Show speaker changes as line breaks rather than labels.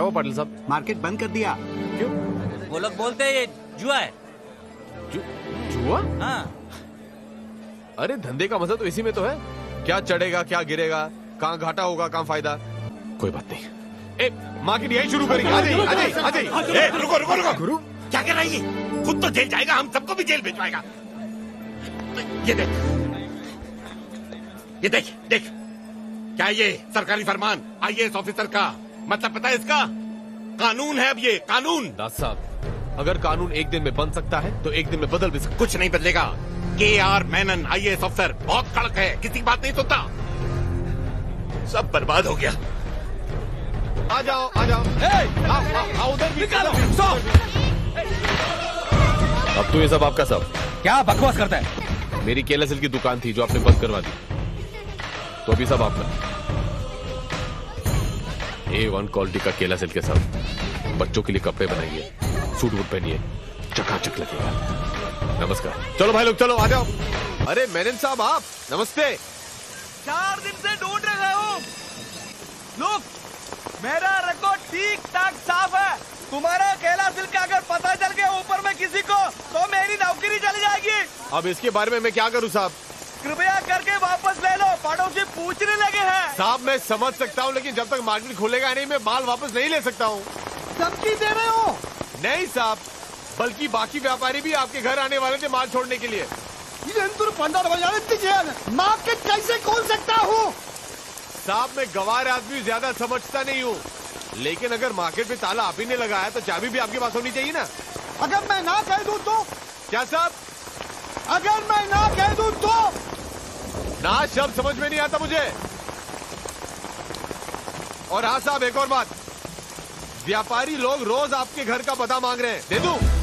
क्या हुआ पाटिल साहब।
मार्केट बंद कर दिया।
क्यों?
वो लोग बोलते हैं ये जुआ है।
जु, जुआ?
हाँ।
अरे धंधे का मज़ा तो इसी में तो है। क्या चढ़ेगा क्या गिरेगा कहाँ घाटा होगा कहाँ फ़ायदा? कोई बात नहीं। ए मार्केट यही शुरू करेंगे। आ जाइए आ जाइए आ जाइए
रुको रुको रुको
गुरु
क्या कर रहा है खुद तो जेल जाएगा हम सबको भी जेल भिजवाएगा। ये देख। ये देख देख। क्या ये? सरकारी फरमान आईएएस ऑफिसर का। मतलब पता है इसका? कानून है अब ये कानून।
दास साहब अगर कानून एक दिन में बन सकता है तो एक दिन में बदल भी सकता
कुछ नहीं बदलेगा। के आर मैनन एस अफसर बहुत कड़क है। किसी की बात नहीं सुनता। सब बर्बाद हो गया।
आ जाओ आ जाओ। आओ, उधर भी
निकालो,
अब तो ये सब आपका सब।
क्या बकवास करता है?
मेरी केला सिल की दुकान थी जो आपने बंद करवा दी। तो अभी सब आपका ए वन क्वालिटी का केला सिल के सब बच्चों के लिए कपड़े बनाइए सूट वूट पहनिए चकाचक लगेगा। नमस्कार। चलो भाई लोग चलो आ जाओ। अरे मैनन साहब आप नमस्ते।
चार दिन से ढूंढ रहे हो। लुक मेरा रिकॉर्ड ठीक ठाक साफ़ है। तुम्हारा केला सिल्क का अगर पता चल गया ऊपर में किसी को तो मेरी नौकरी चली जाएगी।
अब इसके बारे में मैं क्या करूँ साहब?
कृपया करके वापस ले लो। पड़ोसी पूछने लगे हैं।
साहब मैं समझ सकता हूँ लेकिन जब तक मार्केट खुलेगा नहीं मैं माल वापस नहीं ले सकता हूँ।
धमकी दे रहे हो?
नहीं साहब बल्कि बाकी व्यापारी भी आपके घर आने वाले थे माल छोड़ने के लिए।
मार्केट कैसे खोल सकता हूँ?
साहब मैं गवार आदमी ज़्यादा समझता नहीं हूँ। लेकिन अगर मार्केट में ताला आप ही ने लगाया तो चाबी भी आपके पास होनी चाहिए ना।
अगर मैं ना कह दूँ तो?
क्या साहब?
अगर मैं ना कह दूँ तो?
ना शब्द समझ में नहीं आता मुझे। और हाँ साहब एक और बात। व्यापारी लोग रोज आपके घर का पता मांग रहे हैं। दे दूँ?